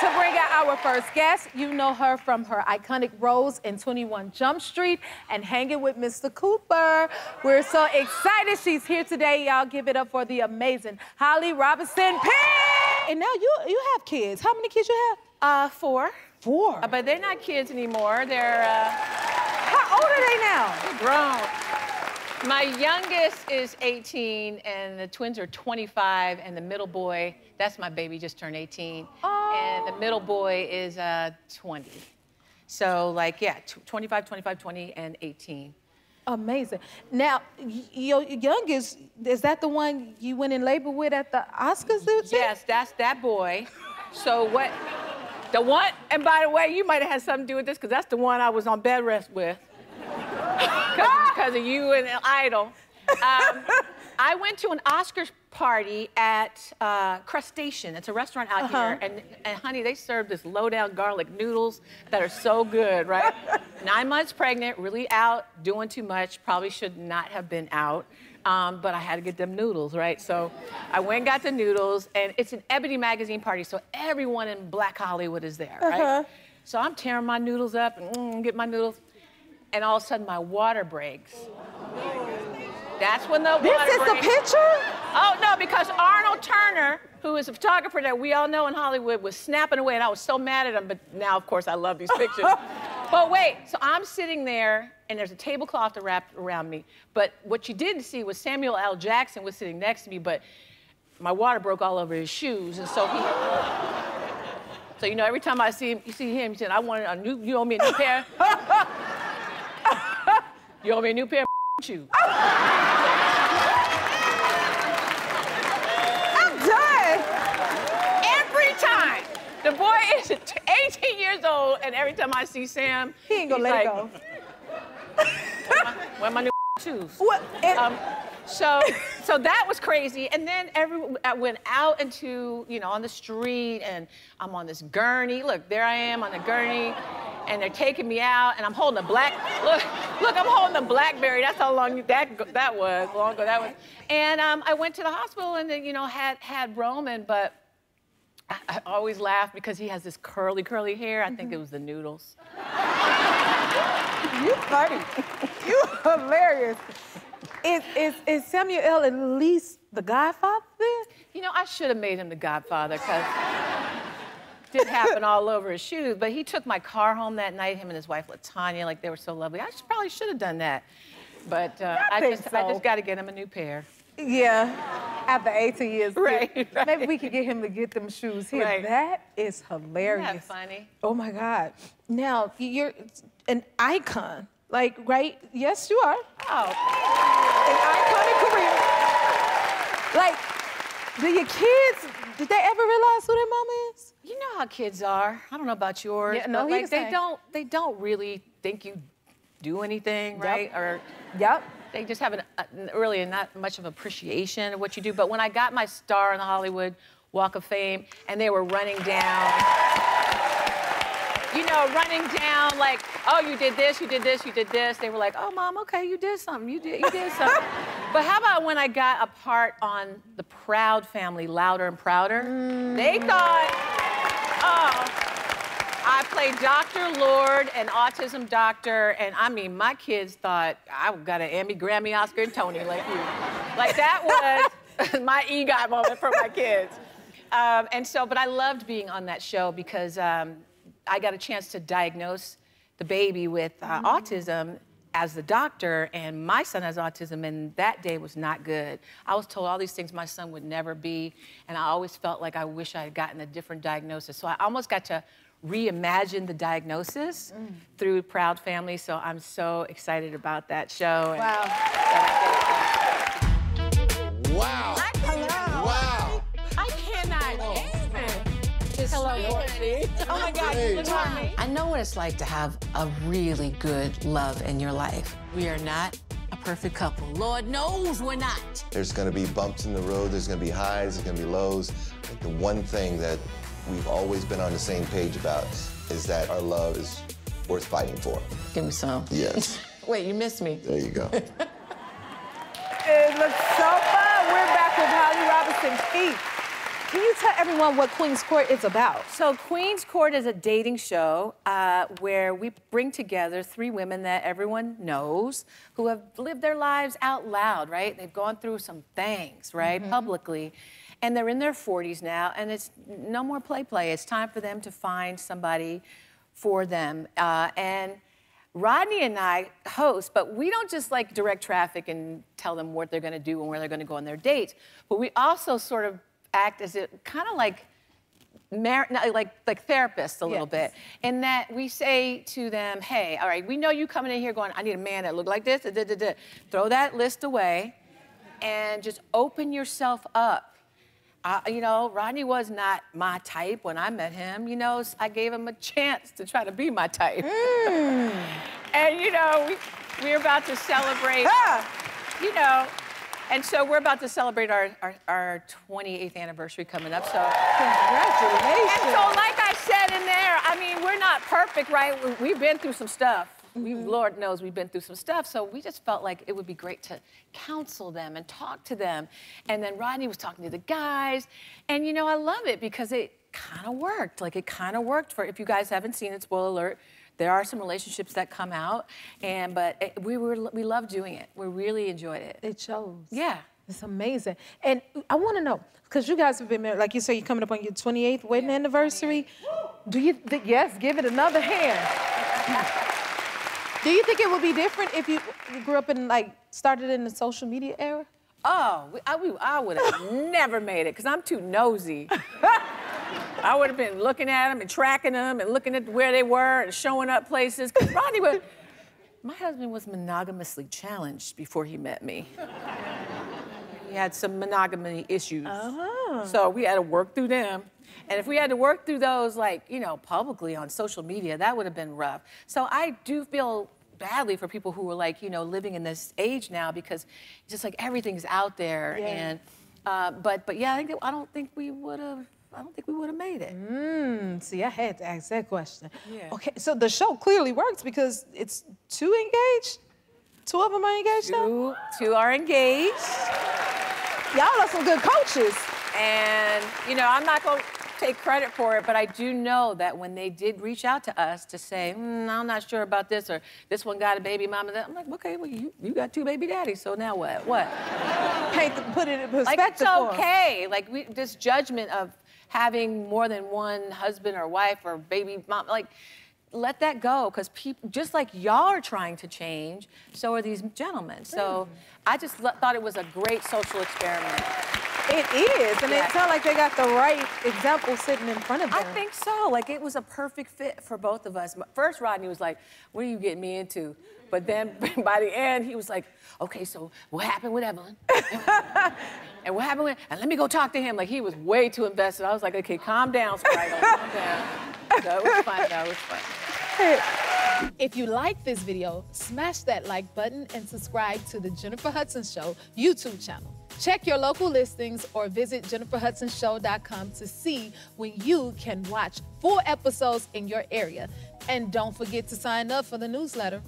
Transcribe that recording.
to bring out our first guest. You know her from her iconic roles in 21 Jump Street and Hanging with Mr. Cooper. We're so excited she's here today. Y'all give it up for the amazing Holly Robinson Peete. And now you you have kids. How many kids you have? Uh, four. Four. Uh, but they're not kids anymore. They're uh, How old are they now? They're grown. My youngest is 18, and the twins are 25, and the middle boy, that's my baby, just turned 18. And the middle boy is uh, 20. So, like, yeah, tw- 25, 25, 20, and 18. Amazing. Now, your youngest, is that the one you went in labor with at the Oscars? Yes, that's that boy. So, what, the one, and by the way, you might have had something to do with this, because that's the one I was on bed rest with. Because of you and Idol. Um, I went to an Oscars party at uh, Crustacean. It's a restaurant out here. And, and honey, they serve this low down garlic noodles that are so good, right? Nine months pregnant, really out, doing too much. Probably should not have been out. Um, but I had to get them noodles, right? So I went and got the noodles, and it's an Ebony magazine party, so everyone in Black Hollywood is there, right? Uh-huh. So I'm tearing my noodles up and mm, get my noodles, and all of a sudden my water breaks. That's when the This water is the picture? Oh no, because Arnold Turner, who is a photographer that we all know in Hollywood, was snapping away, and I was so mad at him. But now, of course, I love these pictures. but wait, so I'm sitting there, and there's a tablecloth wrapped around me. But what you didn't see was Samuel L. Jackson was sitting next to me, but my water broke all over his shoes, and so he. So you know, every time I see him, you see him, he said, "I want a new, you owe me a new pair. you owe me a new pair of shoes." 18, 18 years old, and every time I see Sam, he ain't gonna let like, it go. where, my, my new shoes? What? Um, so, so that was crazy. And then every, I went out into, you know, on the street, and I'm on this gurney. Look, there I am on the gurney, and they're taking me out, and I'm holding a black. Look, look, I'm holding a BlackBerry. That's how long that that was. Long ago that was. And um, I went to the hospital, and then, you know, had had Roman, but I, I always laugh because he has this curly, curly hair. I think it was the noodles. You funny. you hilarious. Is, is, is Samuel L. at least the godfather then? You know, I should have made him the godfather because did happen all over his shoes. But he took my car home that night, him and his wife LaTanya, like they were so lovely. I should, probably should have done that. But uh, I I, just, I just got to get him a new pair. Yeah. After 18 years. Right, Maybe right. we could get him to get them shoes here. Right. That is Isn't hilarious. that funny? Oh my God. Now, you're an icon. Like, right? Yes, you are. Oh, An iconic career. Like, do your kids, did they ever realize who their mama is? you know how kids are. I don't know about yours, Yeah, no, but like they don't, they don't really think you do anything, right? Or Yep. They just have an, uh, a, really not much of appreciation of what you do. But when I got my star on the Hollywood Walk of Fame, and they were running down, you know, running down like, oh, you did this, you did this, you did this. They were like, oh, mom, okay, you did something, you did, you did something. but how about when I got a part on the Proud Family, Louder and Prouder? They thought. I played Dr. Lord, an autism doctor, and I mean, my kids thought I got an Emmy, Grammy, Oscar, and Tony like you. Like that was my EGOT moment for my kids. Um, and so, but I loved being on that show because um, I got a chance to diagnose the baby with uh, autism as the doctor, and my son has autism, and that day was not good. I was told all these things my son would never be, and I always felt like I wish I had gotten a different diagnosis. So I almost got to reimagine the diagnosis mm. through Proud Family. So I'm so excited about that show. and Wow. that Wow. Wow. I cannot even. Just hello, Oh my God, you look me. I know what it's like to have a really good love in your life. We are not a perfect couple. Lord knows we're not. There's going to be bumps in the road. There's going to be highs. There's going to be lows. But the one thing that we've always been on the same page about is that our love is worth fighting for. Give me some. Yes. Wait, you missed me. there you go. It looks so fun. We're back with Holly Robinson Peete. Can you tell everyone what Queens Court is about? So, Queens Court is a dating show uh, where we bring together three women that everyone knows who have lived their lives out loud, right? They've gone through some things, right, mm-hmm. publicly. And they're in their 40s now, and it's no more play play. It's time for them to find somebody for them. Uh, and Rodney and I host, but we don't just like direct traffic and tell them what they're going to do and where they're going to go on their dates, but we also sort of act as it kind of like Mar- like like therapists a little bit, in that we say to them, "Hey, all right, we know you coming in here going, I need a man that look like this." Da, da, da. Throw that list away, and just open yourself up uh, you know, Rodney was not my type when I met him. You know, I gave him a chance to try to be my type. Mm. and, you know, we, we're about to celebrate, you know, and so we're about to celebrate our, our, our, 28th anniversary coming up. So congratulations. And so, like I said in there, I mean, we're not perfect, right? We've been through some stuff. We, mm-hmm. Lord knows we've been through some stuff. So we just felt like it would be great to counsel them and talk to them. And then Rodney was talking to the guys. And you know, I love it because it kind of worked. Like it kind of worked for, if you guys haven't seen it, spoiler alert, there are some relationships that come out. And, but it, we were, we loved doing it. We really enjoyed it. It shows. Yeah. It's amazing. And I want to know, because you guys have been married, like you say, you're coming up on your 28th wedding yeah, anniversary. Do you, yes, give it another hand. Do you think it would be different if you grew up in like started in the social media era? Oh, I, I would have never made it because I'm too nosy. I would have been looking at them and tracking them and looking at where they were and showing up places. Because Rodney would. My husband was monogamously challenged before he met me. he had some monogamy issues. Uh-huh. So we had to work through them. And if we had to work through those, like, you know, publicly on social media, that would have been rough. So I do feel badly for people who are like, you know, living in this age now because just like everything's out there. Yeah. And, uh, but, but yeah, I, think I don't think we would have. I don't think we would have made it. Mm, see, I had to ask that question. Yeah. Okay, so the show clearly works because it's two engaged. Two of them are engaged two, now. Two are engaged. Y'all are some good coaches. And you know, I'm not gonna take credit for it, but I do know that when they did reach out to us to say, mm, I'm not sure about this, or this one got a baby mama, I'm like, okay, well, you, you got two baby daddies, so now what? What? Paint the, put it in perspective. Like, it's okay. Like, we, this judgment of having more than one husband or wife or baby mom, like, let that go because people just like y'all are trying to change so are these gentlemen so mm. i just thought it was a great social experiment it is, and yeah. it sounds like they got the right example sitting in front of them. I think so. Like it was a perfect fit for both of us. First, Rodney was like, "What are you getting me into?" But then by the end, he was like, "Okay, so what happened with Evelyn? and what happened with? And let me go talk to him." Like he was way too invested. I was like, "Okay, calm down, Sprite. calm down." It was fun. That was fun. If you like this video, smash that like button and subscribe to the Jennifer Hudson Show YouTube channel. Check your local listings or visit jenniferhudsonshow.com to see when you can watch full episodes in your area. And don't forget to sign up for the newsletter.